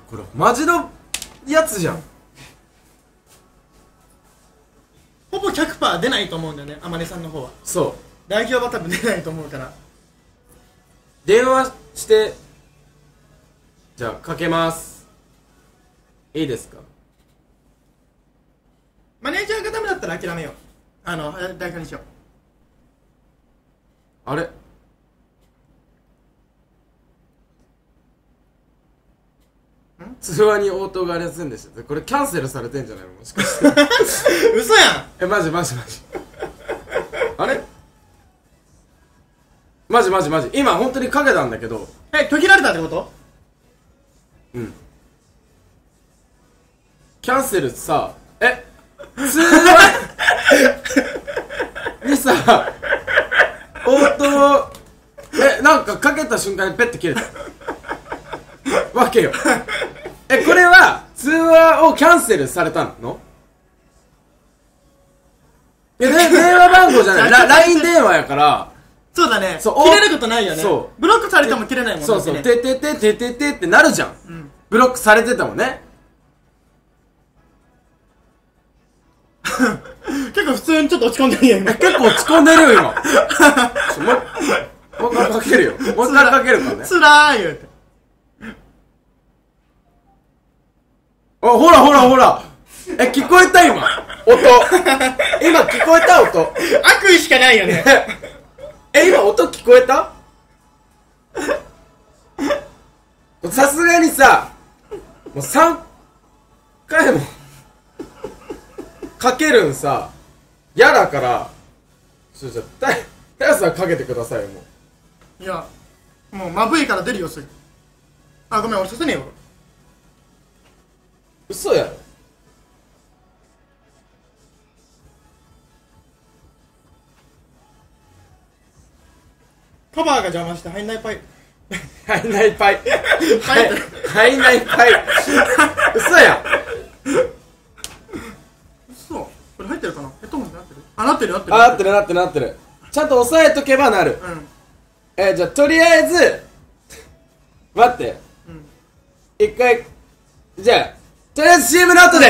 これマジのやつじゃんほぼ100%出ないと思うんだよね天音さんの方は。そう。代表は多分出ないと思うから。電話してじゃあかけます。いいですか？マネージャーがダメだったら諦めよう。あの代表にしよう。あれ？通話に応答がありませんでした。これキャンセルされてんじゃないの？もしかして。嘘やん。えマジマジマジ。あれ？マジマジマジ。今本当にかけたんだけど。え途切られたってこと？うん。キャンセルさえ通話にさ応答えなんかかけた瞬間にペッて切れた。わけよえこれは通話をキャンセルされたの？いや で電話番号じゃない。ラ LINE 電話やから。そうだね。そう切れることないよね。そブロックされても切れないもんねそうそう、てね。ててててててってなるじゃん。ん。ブロックされてたもんね。結構普通にちょっと落ち込んでるよ今結構落ち込んでるよ、今。もう一回かけるよ。もう一回かけるからね。つらー言うてあ、ほらほらほら。え、聞こえた今。音。今聞こえた音。悪意しかないよねえ、今音聞こえた？さすがにさ、もう3回もかけるんさ、嫌だから、ちょ、じゃあ、た、たやさんかけてくださいよ、もう。いやもうまぶいから出るよすぐあごめん俺させねえよ嘘やろ。カバーが邪魔して入んないパイ入んないパイ。入んないパイ。嘘や。そうこれ入ってるかな？ヘッドホンになってる？あなってるなってるあ、なってるなってるなってる。ちゃんと押さえとけばなる。うんえじゃあとりあえず待って、一回じゃあとりあえず CM の後で。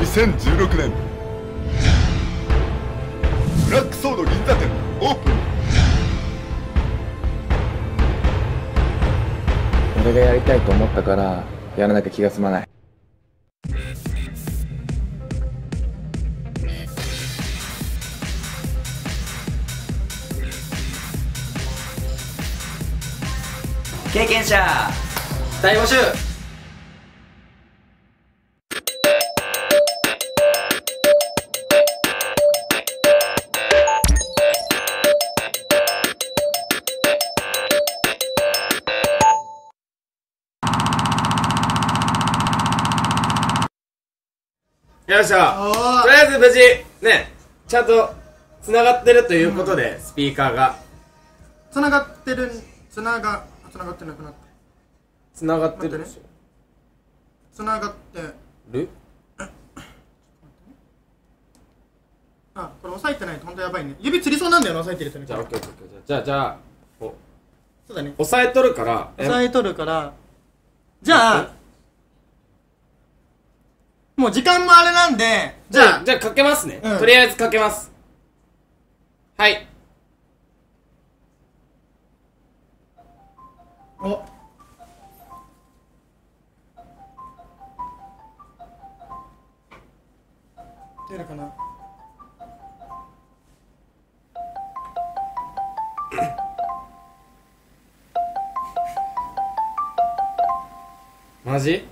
2016年。ブラックソード銀座店オープン。俺がやりたいと思ったからやらなきゃ気が済まない。経験者大募集。よいしょおー。とりあえず無事ねちゃんと繋がってるということで、スピーカーが。繋がってる繋が繋がってなくなった。繋がってる。でし繋がってょる？あこれ押さえてないと本当やばいね。指つりそうなんだよな押さえてるとねじゃあオッケーオッケーオッケー。じゃあじゃあそうだね。押さえとるからえ押さえとるから。じゃあもう時間もあれなんでじゃあじゃあかけますね、うん。とりあえずかけます。はい。お。出るかな？マジ？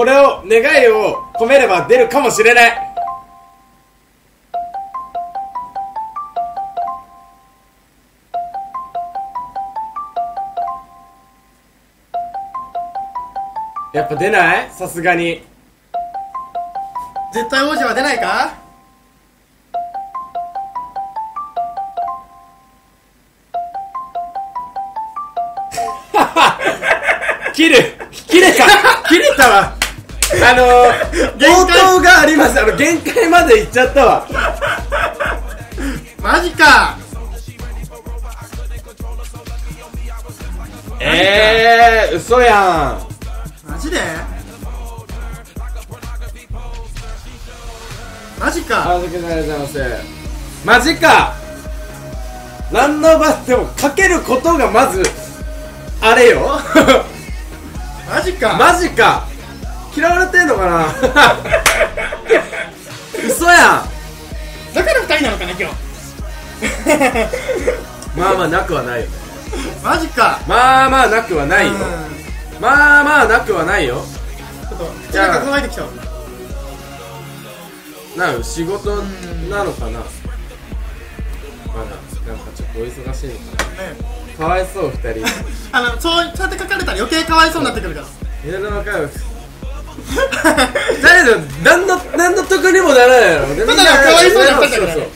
これを願いを込めれば出るかもしれない。やっぱ出ない？さすがに。絶対王者は出ないか？切る。切れた。切れたわあのー、冒頭があります。あの限界までいっちゃったわ。マジか。えー、嘘やん。マジで？マジかありがとうございます。マジか。何の場でもかけることがまずあれよ。マジか。マジか嫌われてんのかな？嘘やだから二人なのかな今日。ん まあまあなくはないよ。ねマジか。まあまあなくはないよ。うん。まあまあなくはないよ。ちょっと口の中乾いてきたわ。な仕事なのかな？まだなんかちょっとお忙しいのかね。なかわいそう二人。あのそうそうやって書かれたら余計かわいそうになってくるから。いろいろ分かる誰だ何の何の得にもならないやろでただかわいそうな人だから。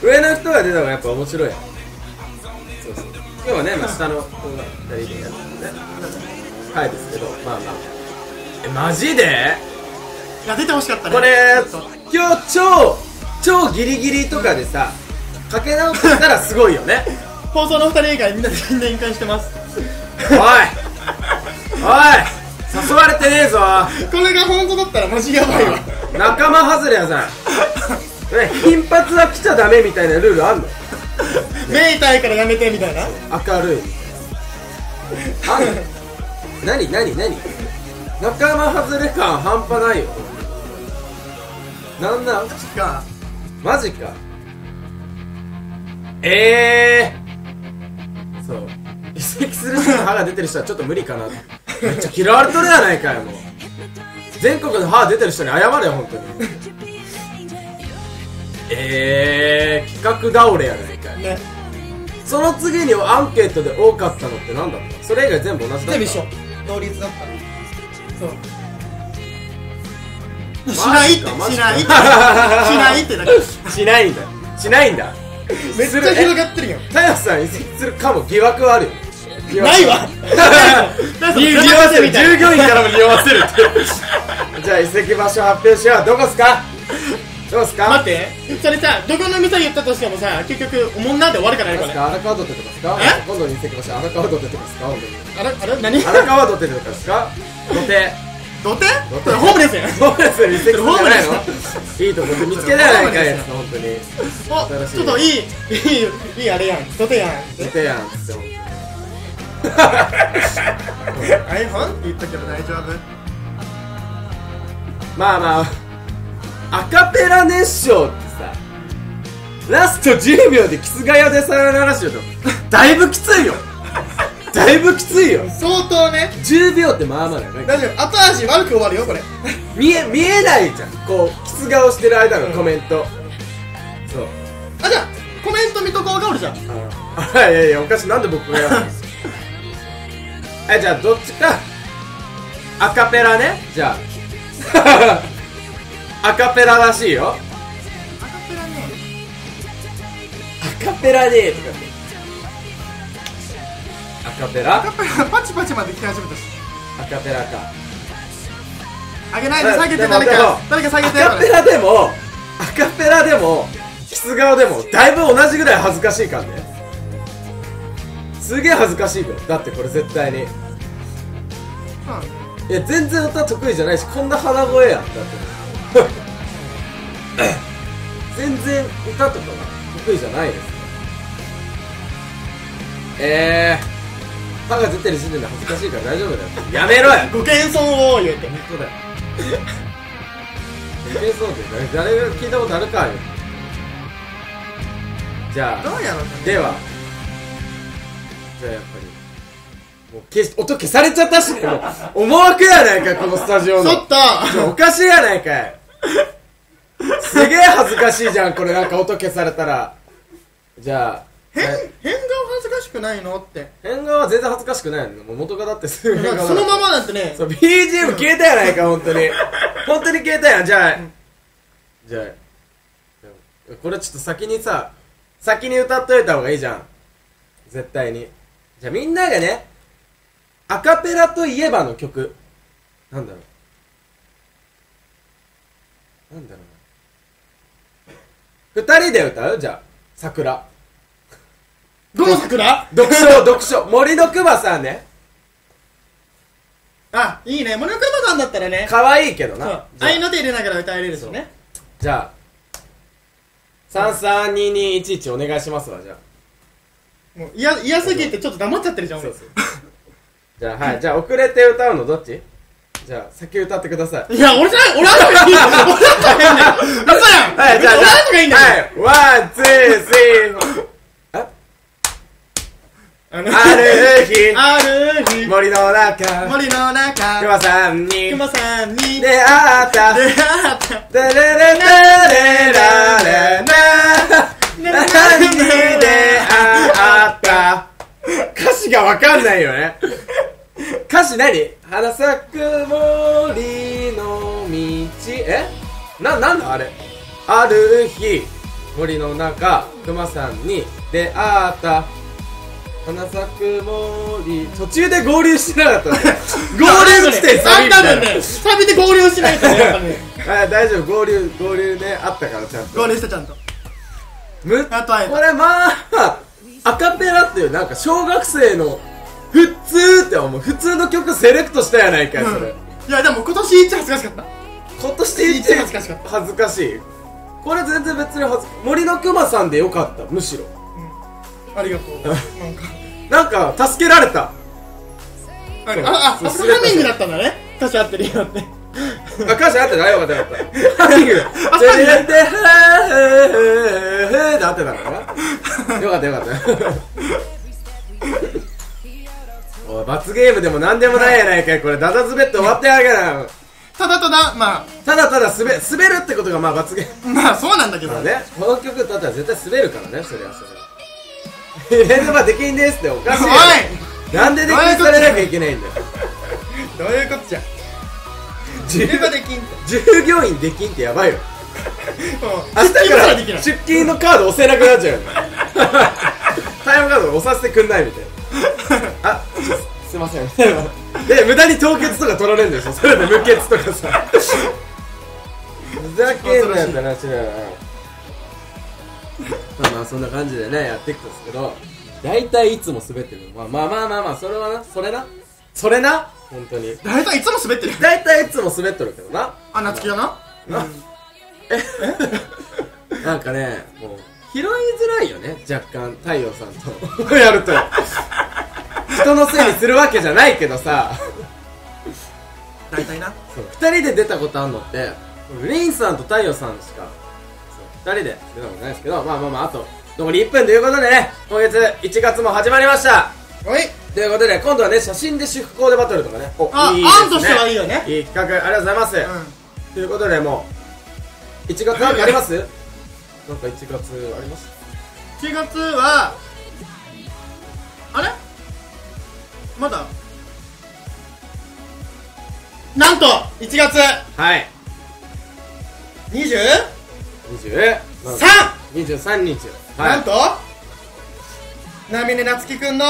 上の人が出た方がやっぱ面白い。やんそうそう。今日はね、まあ、下の子が二人でやってるねはいですけど。まあまあ。えマジで？いや出てほしかったね。これ今日超超ギリギリとかでさかけ直ってたらすごいよね。放送の二人以外みんなで全然してます。おい。おい誘われてねえぞ。これが本当だったらマジやばいわ。仲間外れやさん。ね頻発は来ちゃダメみたいなルールあんの？目痛いからやめてみたいな。明るい。あんの何何何？仲間外れ感半端ないよ。なんなんがマジか。ええー、そう。移籍する人の歯が出てる人はちょっと無理かなめっちゃ嫌われとるやないかよもう。全国の歯出てる人に謝れよ本当に。えー、企画倒れやないかい。ね。その次にアンケートで多かったのって何だった？それ以外全部同じだった？全部一緒。同率だったそう。しないってしないって。しないってだからしないんだ。しないんだ。めっちゃ広がってるよタヤさん移籍するかも疑惑はあるよないわ。に匂わせる従業員からも匂わせるって。じゃあ移籍場所発表しよう。どこっすか？どこっすか？待って。それさどこの店言ったとしてもさ結局おもんなんで終わるからねこれ。荒川土手とかですか？え？今度の移籍場所荒川土手とかですか？あれあれ何？荒川土手とかですか？土手。土手？土手。ホームレスやん。ホームレスに移籍するんじゃないの？いいとこ見つけたやないかいやつ本当に。おちょっといいいいいいあれやん。土手やん。土手やんっつって。本 iPhone? って言ったけど大丈夫。まあまあアカペラ熱唱ってさラスト10秒でキスガヤでさよならしようと。だいぶきついよ。だいぶきついよ。相当ね。10秒ってまあまあだよね大丈夫。後味悪く終わるよこれ。見え見えないじゃん。こうキス顔してる間のコメント、そう。あじゃあコメント見とこうがおるじゃん。ああいやいやおかしい。なんで僕がやるの？えじゃあどっちか。アカペラね。じゃあ。アカペラらしいよ。アカペラね。とかって。アカペラ？やっぱりパチパチまで来始めたし。アカペラか。あげないで下げて誰か誰か下げてアカペラでもアカペラでもキス顔でもだいぶ同じぐらい恥ずかしいからねすげえ恥ずかしいよ。だってこれ絶対に。いや全然歌得意じゃないしこんな鼻声やんだって。全然歌とかが得意じゃないです。ねえー、歯が出てる時点で恥ずかしいから大丈夫だよ。やめろよ。ご謙遜を言うて本当だよ。えそうって誰誰が聞いたことあるかよ。じゃあどうやろうね。ではじゃあやっぱり。もう消し音消されちゃったしね。もう思惑やないかこのスタジオの。ちょっとちょおかしいやないかい。すげえ恥ずかしいじゃんこれ。なんか音消されたら。じゃあ変え変顔恥ずかしくないのって。変顔は全然恥ずかしくないの。もう元がだってすぐ変顔そのままなんてね。そう BGM 消えたやないか本当に。本当に消えたやん。じゃあ、じゃあこれちょっと先にさ先に歌っといた方がいいじゃん。絶対にじゃあみんながねアカペラといえばの曲。なんだろう。なんだろうな。二人で歌う？じゃあ桜。どの桜？読書読書森のくまさんね。あいいね。森の車さんだったらね。可愛いけどな。そう。じゃあ。合いの手入れながら歌えれるしね。じゃあ332211お願いしますわじゃあもう嫌嫌すぎてちょっと黙っちゃってるじゃん俺そうそう。じゃあはい。じゃあ遅れて歌うのどっち？じゃあ先歌ってください。いや俺じゃない俺あんたがい。い 俺あんたがい。いんだよ嘘やん。はいじゃあ俺あんたがいいんだよ。はい。ワンツースリー。ああのある日。ある日。森の中。森の中。熊さんに。熊さんに。出会った。出会った。テレレテレラレナ何に出ないよね。歌詞何？花咲く森の道。え？な、なんだあれ？ある日森の中熊さんに出会った。花咲く森。途中で合流してなかったね。合流地点サビみたいな。あ多分ねサビで合流しないとねやっぱね。あ大丈夫。合流合流ねあったからちゃんと。合流してちゃんと。むあとあえこれまあアカペラっていうなんか小学生の普通って思う。普通の曲セレクトしたやないかいそれ、いやでも今年一恥ずかしかった。今年で一恥ずかしかった恥ずかしい。これ全然別に恥ず森のくまさんでよかったむしろ。ありがとう。なんか。なんか助けられた。あああそハミングだったんだね。歌詞合ってるよってあ歌詞合ってないよかったよかった。ハミングあちょいやってはーへーへーで合ってたからな よかったよかった。おい罰ゲームでもなんでもないやないかい。これダダズベって終わってやるから。ただただまただただ滑滑るってことがまあ罰ゲーム。あまあそうなんだけど。まあねこの曲だったら絶対滑るからねそれはそれは。レンズバーできんですっておかしいよおなんでできんされなきゃいけないんだよ。どういうことじゃ？従入れ歯できんって。従業員できんってやばいよ明日かから出勤のカード押せなくなっちゃうよ。タイムカード押させてくんないみたいな。あすいません。で無駄に凍結とか取られるんでしょ。それで無血とかさ。ふざけんなよって話だよ。なまあまあそんな感じでねやっていくんですけど大体いつも滑ってる。まあまあまあまあまあそれはなそれな？それな？本当に。大体いつも滑ってる大体いつも滑っとるけどな。あ夏希だな？なんかね、もう、拾いづらいよね、若干、太陽さんと。やると。人のせいにするわけじゃないけどさ、大体な。そう二人で出たことあんのって、リンさんと太陽さんしか、そう二人で出たことないですけど、まあまあまあ、あと、残り1分ということでね、今月1月も始まりました。おい。ということで、今度はね、写真で私服コーデバトルとかね、おあいいですね。案としてはいいよね。いい企画、ありがとうございます。うということで、もう、1月あります？なんか1月あります？ん7月はあれ？まだ？なんと1月。はい。23 20 23日。はい。なんと？なみねなつきくんの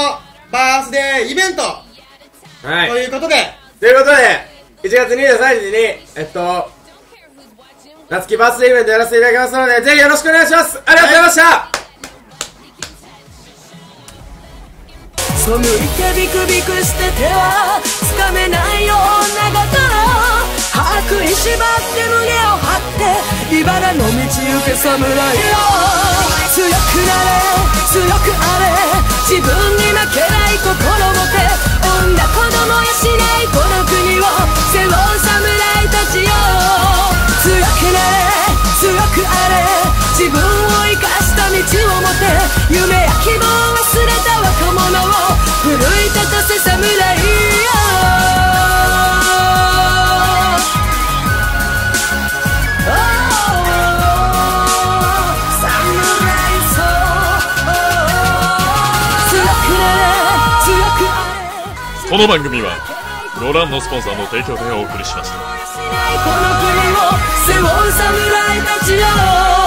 バースデーイベント。はい。と。いうことで。ということで、1月23日に、えっと、夏希バースデーイベントやらせていただきますので、ぜひよろしくお願いします。ありがとうございました、背いてビクビクして手はつかめないようながたら歯食いしばって胸を張って茨の道行け侍よ。強くなれ強くあれ。自分に負けない心を持て女子供やしないこの国を背負う侍たちよ。強くあれ自分を生かした道を持て夢や希望を忘れ。た若者を奮い立たせ侍よこの番組はロランのスポンサーの提供でお送りしました。この国を背負う侍たちよ。